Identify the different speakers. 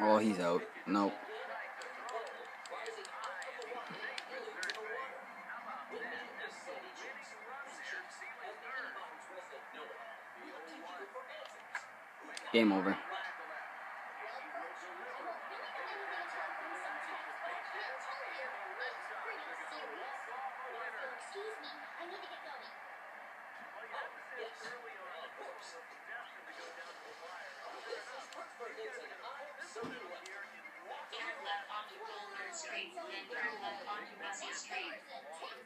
Speaker 1: Oh, he's out. Nope. Game over.
Speaker 2: Excuse me, I need to get going.
Speaker 3: and grow up on Russell Street.